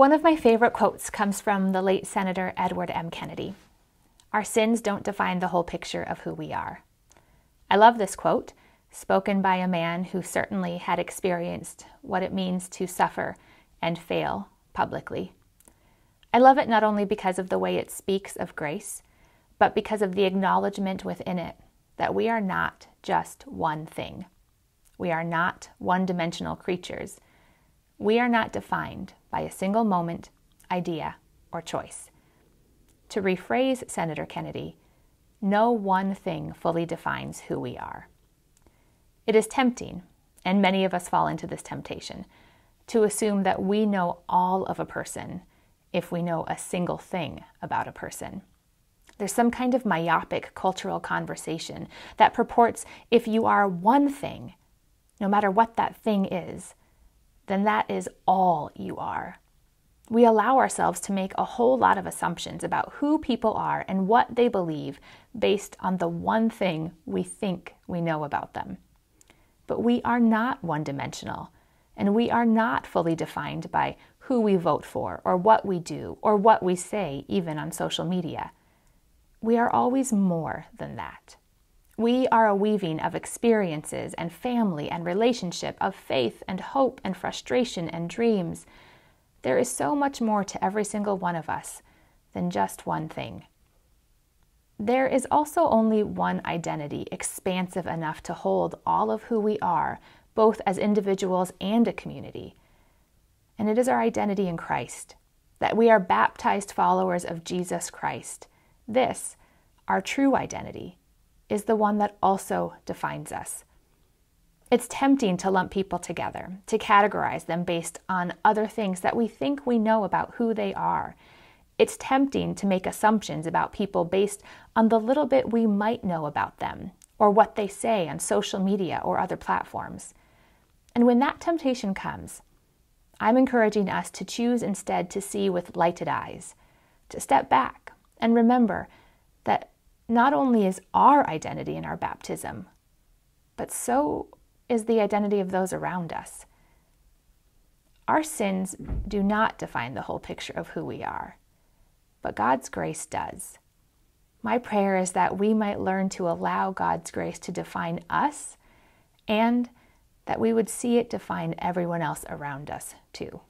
One of my favorite quotes comes from the late Senator Edward M. Kennedy Our sins don't define the whole picture of who we are. I love this quote, spoken by a man who certainly had experienced what it means to suffer and fail publicly. I love it not only because of the way it speaks of grace, but because of the acknowledgement within it that we are not just one thing. We are not one dimensional creatures. We are not defined by a single moment, idea, or choice. To rephrase Senator Kennedy, no one thing fully defines who we are. It is tempting, and many of us fall into this temptation, to assume that we know all of a person if we know a single thing about a person. There's some kind of myopic cultural conversation that purports if you are one thing, no matter what that thing is, then that is all you are. We allow ourselves to make a whole lot of assumptions about who people are and what they believe based on the one thing we think we know about them. But we are not one dimensional, and we are not fully defined by who we vote for, or what we do, or what we say, even on social media. We are always more than that. We are a weaving of experiences and family and relationship, of faith and hope and frustration and dreams. There is so much more to every single one of us than just one thing. There is also only one identity expansive enough to hold all of who we are, both as individuals and a community. And it is our identity in Christ, that we are baptized followers of Jesus Christ. This, our true identity is the one that also defines us. It's tempting to lump people together, to categorize them based on other things that we think we know about who they are. It's tempting to make assumptions about people based on the little bit we might know about them or what they say on social media or other platforms. And when that temptation comes, I'm encouraging us to choose instead to see with lighted eyes, to step back and remember not only is our identity in our baptism, but so is the identity of those around us. Our sins do not define the whole picture of who we are, but God's grace does. My prayer is that we might learn to allow God's grace to define us and that we would see it define everyone else around us too.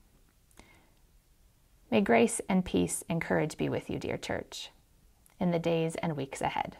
May grace and peace and courage be with you, dear church in the days and weeks ahead.